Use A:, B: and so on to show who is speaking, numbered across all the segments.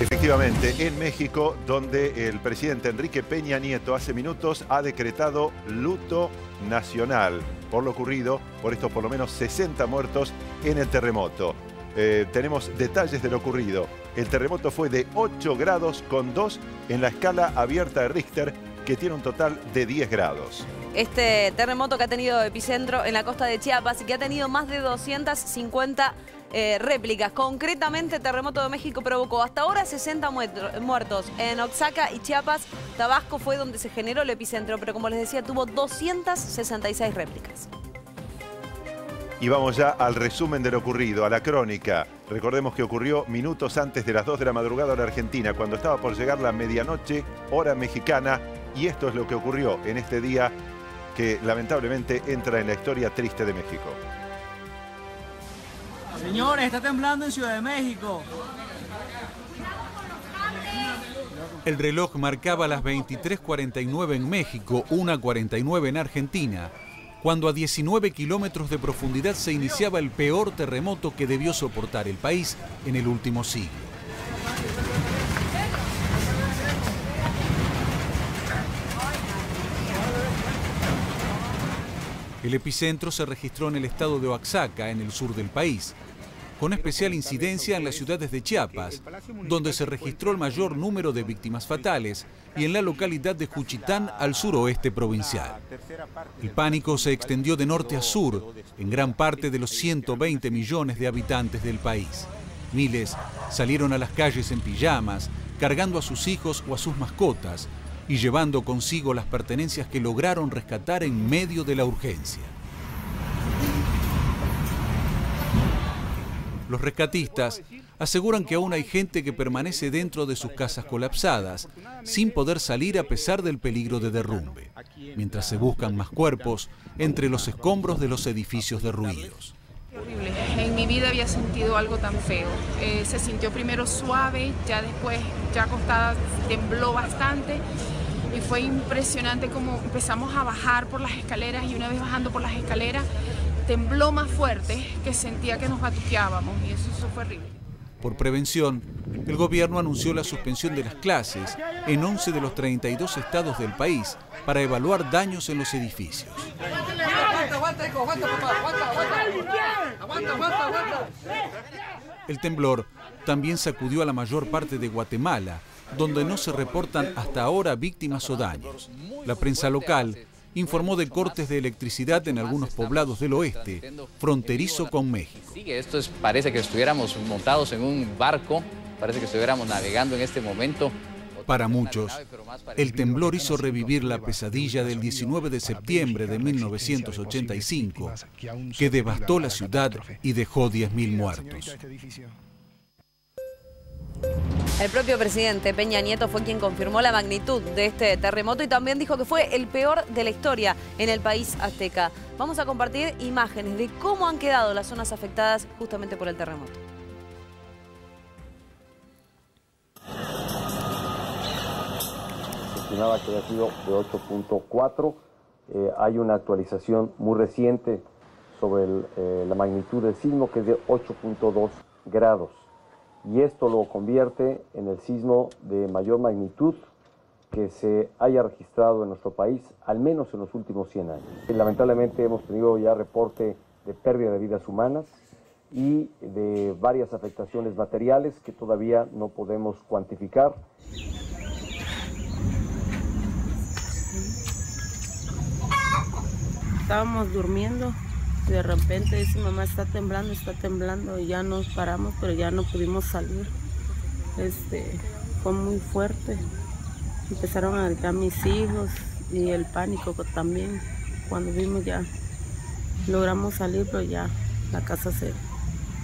A: Efectivamente, en México, donde el presidente Enrique Peña Nieto hace minutos ha decretado luto nacional por lo ocurrido, por estos por lo menos 60 muertos en el terremoto. Eh, tenemos detalles de lo ocurrido. El terremoto fue de 8 grados con 2 en la escala abierta de Richter, que tiene un total de 10 grados.
B: Este terremoto que ha tenido epicentro en la costa de Chiapas y que ha tenido más de 250 eh, réplicas. Concretamente, terremoto de México provocó hasta ahora 60 muertos. En Oaxaca y Chiapas, Tabasco fue donde se generó el epicentro, pero como les decía, tuvo 266 réplicas.
A: Y vamos ya al resumen de lo ocurrido, a la crónica. Recordemos que ocurrió minutos antes de las 2 de la madrugada en Argentina, cuando estaba por llegar la medianoche, hora mexicana, y esto es lo que ocurrió en este día que lamentablemente entra en la historia triste de México.
C: Señores, está temblando en Ciudad de México.
D: El reloj marcaba las 23.49 en México, 1.49 en Argentina, cuando a 19 kilómetros de profundidad se iniciaba el peor terremoto que debió soportar el país en el último siglo. El epicentro se registró en el estado de Oaxaca, en el sur del país, con especial incidencia en las ciudades de Chiapas, donde se registró el mayor número de víctimas fatales, y en la localidad de Juchitán, al suroeste provincial. El pánico se extendió de norte a sur, en gran parte de los 120 millones de habitantes del país. Miles salieron a las calles en pijamas, cargando a sus hijos o a sus mascotas, y llevando consigo las pertenencias que lograron rescatar en medio de la urgencia. Los rescatistas aseguran que aún hay gente que permanece dentro de sus casas colapsadas, sin poder salir a pesar del peligro de derrumbe, mientras se buscan más cuerpos entre los escombros de los edificios derruidos.
E: Mi vida había sentido algo tan feo. Eh, se sintió primero suave, ya después, ya acostada, tembló bastante y fue impresionante como empezamos a bajar por las escaleras y una vez bajando por las escaleras tembló más fuerte que sentía que nos batuqueábamos y eso, fue horrible.
D: Por prevención, el gobierno anunció la suspensión de las clases en 11 de los 32 estados del país para evaluar daños en los edificios. El temblor también sacudió a la mayor parte de Guatemala, donde no se reportan hasta ahora víctimas o daños. La prensa local informó de cortes de electricidad en algunos poblados del oeste, fronterizo con México.
F: Esto es, parece que estuviéramos montados en un barco, parece que estuviéramos navegando en este momento.
D: Para muchos, el temblor hizo revivir la pesadilla del 19 de septiembre de 1985, que devastó la ciudad y dejó 10.000 muertos.
B: El propio presidente Peña Nieto fue quien confirmó la magnitud de este terremoto y también dijo que fue el peor de la historia en el país azteca. Vamos a compartir imágenes de cómo han quedado las zonas afectadas justamente por el terremoto.
G: Que había sido de 8.4. Eh, hay una actualización muy reciente sobre eh, la magnitud del sismo que es de 8.2 grados y esto lo convierte en el sismo de mayor magnitud que se haya registrado en nuestro país, al menos en los últimos 100 años. lamentablemente hemos tenido ya reporte de pérdida de vidas humanas y de varias afectaciones materiales que todavía no podemos cuantificar.
H: Estábamos durmiendo de repente dice mamá está temblando, está temblando y ya nos paramos pero ya no pudimos salir. Este fue muy fuerte. Empezaron a gritar mis hijos y el pánico también. Cuando vimos ya logramos salir pero ya la casa se,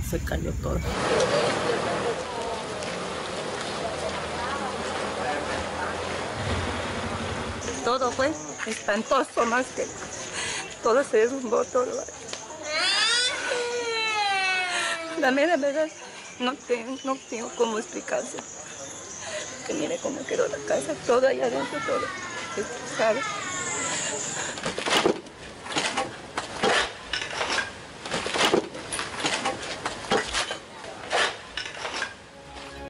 H: se cayó toda.
I: Todo fue espantoso más que todo se derrumbó todo. La mera verdad, no tengo, no tengo cómo explicarse. Que mire cómo quedó la casa, todo allá adentro, todo.